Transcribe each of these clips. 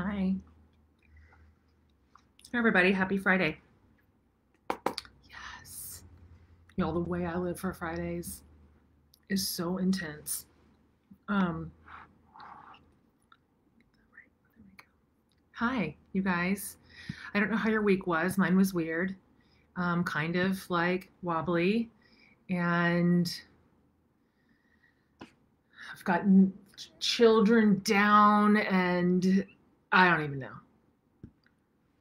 Hi. Everybody, happy Friday. Yes. Y'all, the way I live for Fridays is so intense. Um Hi, you guys. I don't know how your week was. Mine was weird. Um, kind of like wobbly. And I've gotten children down and I don't even know.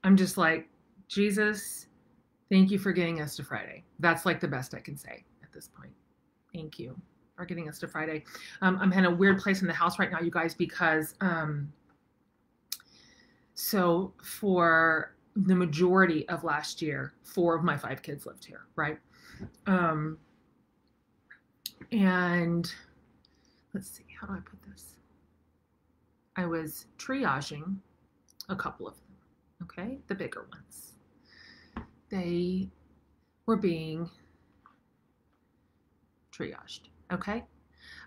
I'm just like, Jesus, thank you for getting us to Friday. That's like the best I can say at this point. Thank you for getting us to Friday. Um, I'm in a weird place in the house right now, you guys, because um, so for the majority of last year, four of my five kids lived here, right? Um, and let's see, how do I put this? I was triaging a couple of them, okay? The bigger ones. They were being triaged, okay?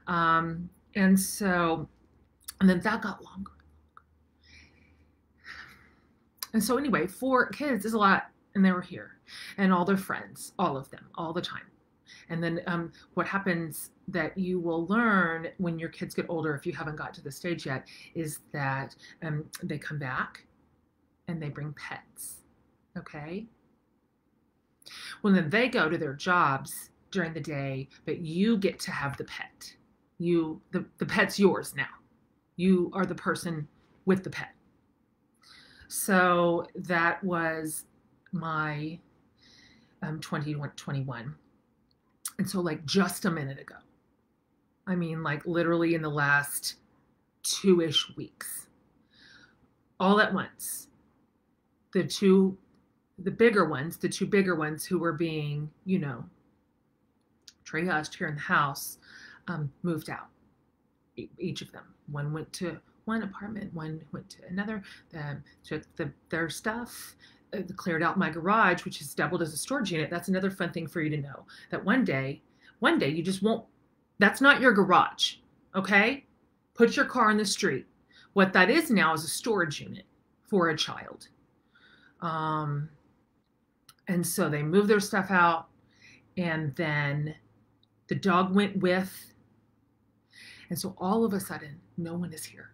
Um, and so, and then that got longer. And so, anyway, four kids is a lot, and they were here, and all their friends, all of them, all the time. And then um, what happens that you will learn when your kids get older, if you haven't got to the stage yet, is that um, they come back and they bring pets. Okay? Well, then they go to their jobs during the day, but you get to have the pet. You the, the pet's yours now. You are the person with the pet. So that was my um, 2021. And so, like, just a minute ago, I mean, like, literally in the last two ish weeks, all at once, the two, the bigger ones, the two bigger ones who were being, you know, triaged here in the house, um, moved out. Each of them. One went to one apartment, one went to another, took the, their stuff, cleared out my garage, which has doubled as a storage unit. That's another fun thing for you to know that one day, one day you just won't, that's not your garage, okay? Put your car in the street. What that is now is a storage unit for a child. Um, and so they moved their stuff out, and then the dog went with. And so all of a sudden, no one is here.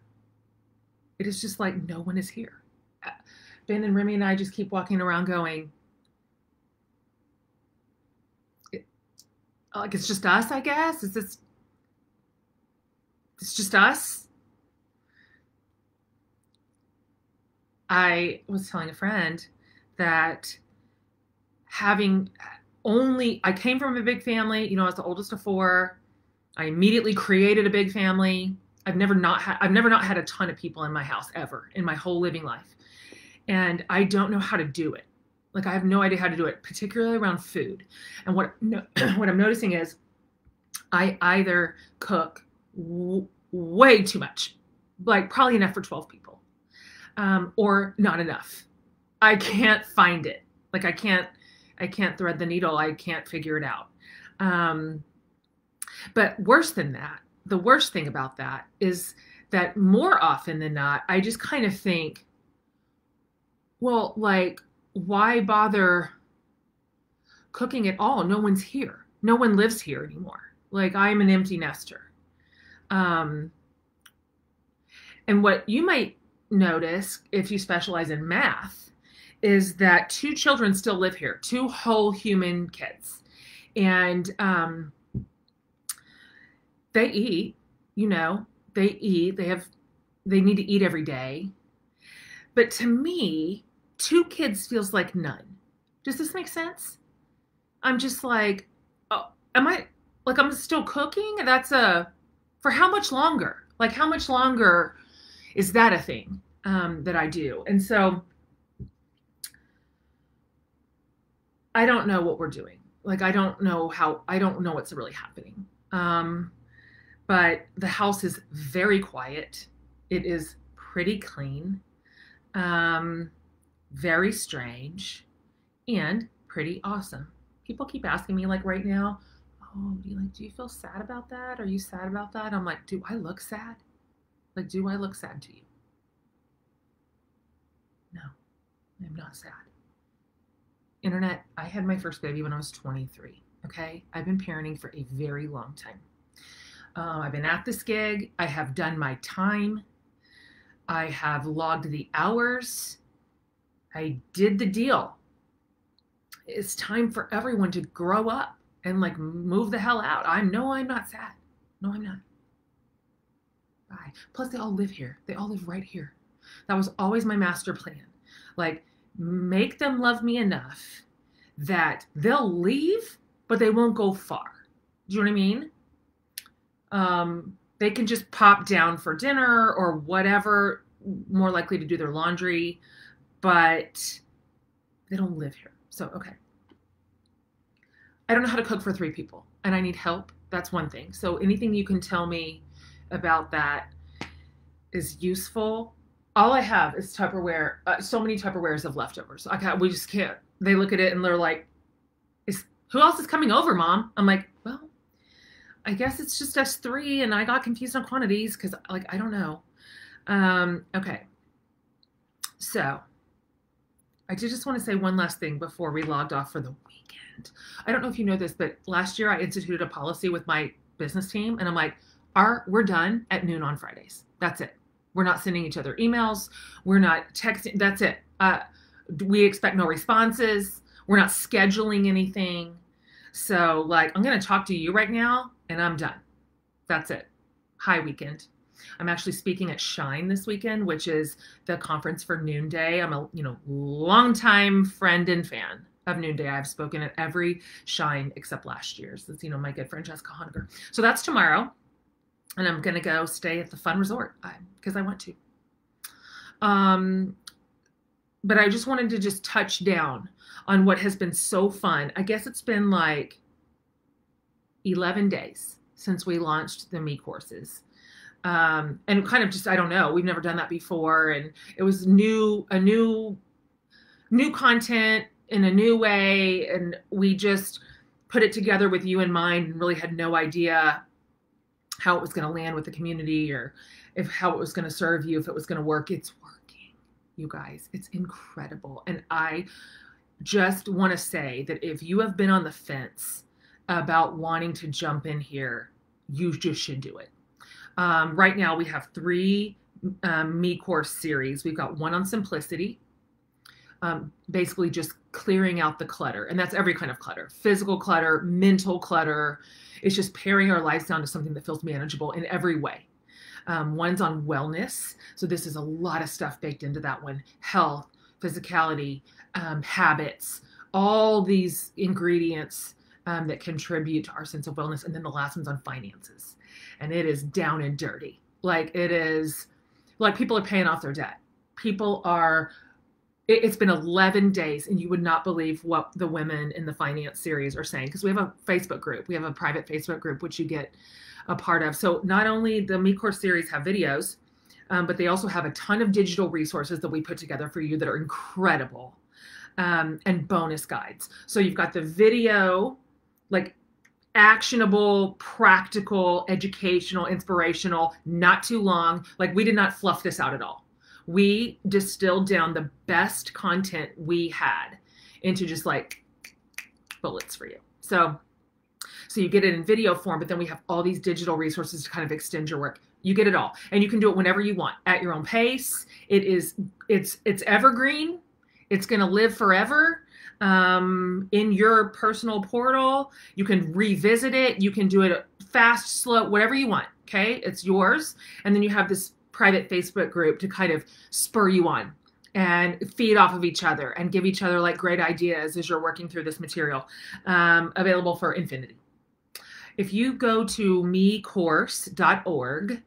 It is just like no one is here. Ben and Remy and I just keep walking around going, like it's just us, I guess. Is this it's just us? I was telling a friend that having only I came from a big family, you know, I was the oldest of four. I immediately created a big family. I've never not had I've never not had a ton of people in my house ever in my whole living life. And I don't know how to do it. Like I have no idea how to do it, particularly around food. And what no, what I'm noticing is I either cook way too much, like probably enough for 12 people, um, or not enough. I can't find it. Like I can't I can't thread the needle. I can't figure it out. Um, but worse than that, the worst thing about that is that more often than not, I just kind of think, well, like, why bother cooking at all? No one's here. No one lives here anymore. Like, I'm an empty nester. Um, and what you might notice if you specialize in math is that two children still live here, two whole human kids. And um, they eat, you know, they eat, they have, they need to eat every day. But to me, two kids feels like none. Does this make sense? I'm just like, oh, am I, like, I'm still cooking? That's a, for how much longer? Like, how much longer is that a thing um, that I do? And so I don't know what we're doing. Like, I don't know how, I don't know what's really happening. Um, but the house is very quiet. It is pretty clean, um, very strange, and pretty awesome. People keep asking me, like right now, oh, do you like, do you feel sad about that? Are you sad about that? I'm like, do I look sad? Like, do I look sad to you? No, I'm not sad. Internet, I had my first baby when I was 23. Okay. I've been parenting for a very long time. Uh, I've been at this gig. I have done my time. I have logged the hours. I did the deal. It's time for everyone to grow up and like move the hell out. I know I'm not sad. No, I'm not. Bye. Plus, they all live here. They all live right here. That was always my master plan. Like, make them love me enough that they'll leave, but they won't go far. Do you know what I mean? Um, they can just pop down for dinner or whatever, more likely to do their laundry, but they don't live here. So, okay. I don't know how to cook for three people and I need help. That's one thing. So, anything you can tell me about that is useful. All I have is Tupperware. Uh, so many Tupperwares of leftovers. I can't, we just can't. They look at it and they're like, "Is who else is coming over, Mom?" I'm like, "Well, I guess it's just us three, and I got confused on quantities because, like, I don't know." Um, okay. So, I did just want to say one last thing before we logged off for the weekend. I don't know if you know this, but last year I instituted a policy with my business team, and I'm like, "Our we're done at noon on Fridays. That's it. We're not sending each other emails. We're not texting. That's it. Uh, we expect no responses. We're not scheduling anything. So, like, I'm going to talk to you right now, and I'm done. That's it. Hi, weekend. I'm actually speaking at Shine this weekend, which is the conference for Noonday. I'm a you know longtime friend and fan of Noonday. I've spoken at every Shine except last year's. That's you know my good friend Jessica Honegger. So that's tomorrow and I'm gonna go stay at the fun resort because I, I want to. Um, but I just wanted to just touch down on what has been so fun. I guess it's been like 11 days since we launched the me courses. Um, and kind of just, I don't know, we've never done that before. And it was new, a new, new content in a new way. And we just put it together with you in mind and really had no idea how it was going to land with the community or if how it was going to serve you, if it was going to work. It's working, you guys. It's incredible. And I just want to say that if you have been on the fence about wanting to jump in here, you just should do it. Um, right now, we have three um, me course series. We've got one on simplicity, um, basically just clearing out the clutter. And that's every kind of clutter physical clutter, mental clutter, it's just paring our lives down to something that feels manageable in every way. Um, one's on wellness. So this is a lot of stuff baked into that one health, physicality, um, habits, all these ingredients um, that contribute to our sense of wellness. And then the last one's on finances. And it is down and dirty. Like it is like people are paying off their debt. People are it, has been 11 days and you would not believe what the women in the finance series are saying because we have a facebook group we have a private facebook group which you get a part of so not only the me course series have videos um, but they also have a ton of digital resources that we put together for you that are incredible um, and bonus guides so you've got the video like actionable, practical, educational, inspirational, not too long. Like we did not fluff this out at all we distilled down the best content we had into just like bullets for you. So so you get it in video form, but then we have all these digital resources to kind of extend your work. You get it all. And you can do it whenever you want at your own pace. It is it's it's evergreen. It's going to live forever um, in your personal portal. You can revisit it. You can do it fast, slow, whatever you want. Okay, it's yours. And then you have this private Facebook group to kind of spur you on and feed off of each other and give each other like great ideas as you're working through this material um, available for infinity. If you go to mecourse.org,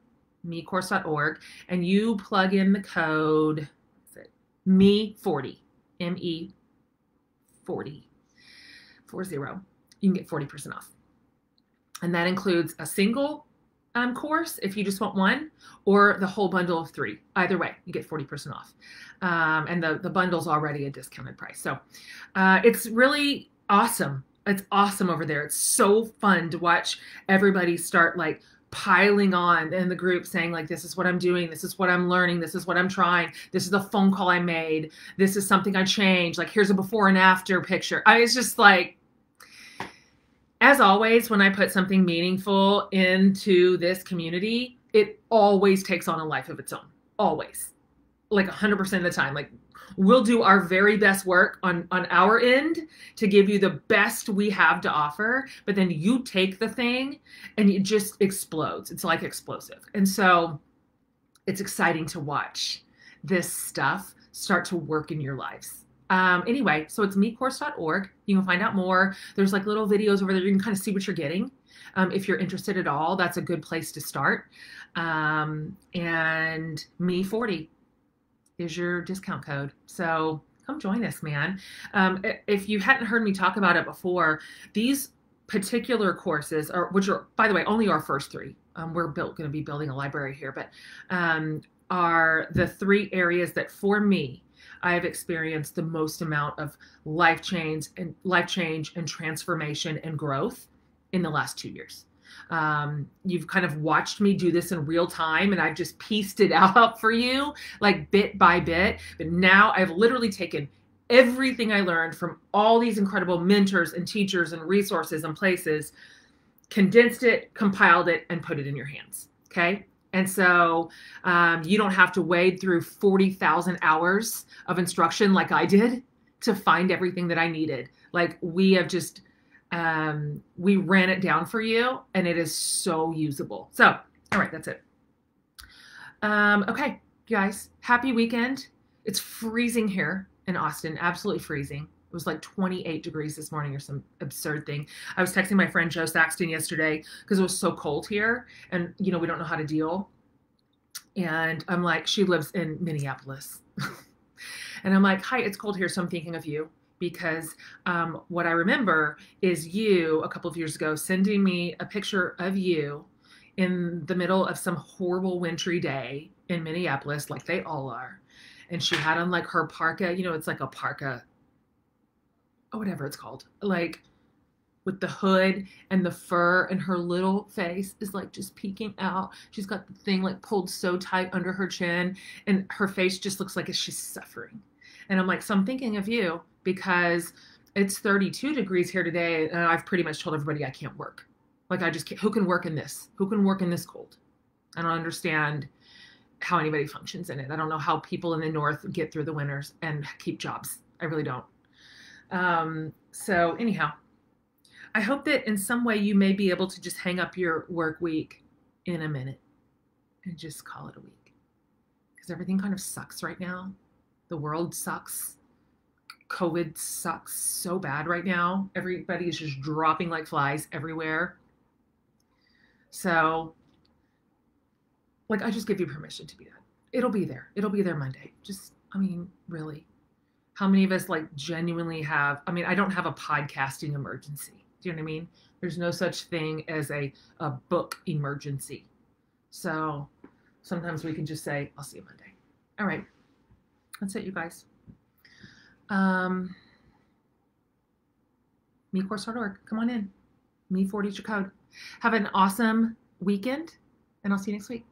mecourse.org, and you plug in the code me40, M E 40, 40, you can get 40% off. And that includes a single um, course if you just want one, or the whole bundle of three. Either way, you get 40% off. Um, and the, the bundle's already a discounted price. So uh, it's really awesome. It's awesome over there. It's so fun to watch everybody start like piling on in the group saying like this is what i'm doing. This is what i'm learning. This is what i'm trying. This is the phone call i made. This is something i changed. Like here's a before and after picture. I was just like as always when i put something meaningful into this community it always takes on a life of its own. Always. Like 100% of the time. Like we'll do our very best work on on our end to give you the best we have to offer but then you take the thing and it just explodes. It's like explosive. And so it's exciting to watch this stuff start to work in your lives. Um, anyway so it's mecourse.org you can find out more. There's like little videos over there. You can kind of see what you're getting um, if you're interested at all. That's a good place to start. Um, and me 40 is your discount code. So come join us, man. Um, if you hadn't heard me talk about it before, these particular courses are, which are, by the way, only our first three. Um, we're built going to be building a library here, but um, are the three areas that for me I've experienced the most amount of life change and life change and transformation and growth in the last two years. Um, you've kind of watched me do this in real time and I've just pieced it out for you, like bit by bit. But now I've literally taken everything I learned from all these incredible mentors and teachers and resources and places, condensed it, compiled it, and put it in your hands. Okay. And so um, you don't have to wade through 40,000 hours of instruction like I did to find everything that I needed. Like we have just um, we ran it down for you and it is so usable. So, all right, that's it. Um, okay, guys, happy weekend. It's freezing here in Austin, absolutely freezing. It was like 28 degrees this morning or some absurd thing. I was texting my friend Jo Saxton yesterday because it was so cold here and, you know, we don't know how to deal. And I'm like, she lives in Minneapolis. and I'm like, hi, it's cold here, so I'm thinking of you because um, what I remember is you a couple of years ago sending me a picture of you in the middle of some horrible wintry day in Minneapolis, like they all are. And she had on like her parka, you know, it's like a parka, or whatever it's called, like with the hood and the fur, and her little face is like just peeking out. She's got the thing like pulled so tight under her chin, and her face just looks like she's suffering. And I'm like, so I'm thinking of you because it's 32 degrees here today and I've pretty much told everybody I can't work. Like I just can't, who can work in this? Who can work in this cold? I don't understand how anybody functions in it. I don't know how people in the north get through the winters and keep jobs. I really don't. Um, so anyhow, I hope that in some way you may be able to just hang up your work week in a minute and just call it a week. Because everything kind of sucks right now. The world sucks. COVID sucks so bad right now. Everybody is just dropping like flies everywhere. So, like, I just give you permission to be that. It'll be there. It'll be there Monday. Just, I mean, really. How many of us, like, genuinely have? I mean, I don't have a podcasting emergency. Do you know what I mean? There's no such thing as a, a book emergency. So, sometimes we can just say, I'll see you Monday. All right. That's it, you guys. Um, mecourse.org. Come on in. Me 40 your code. Have an awesome weekend, and I'll see you next week.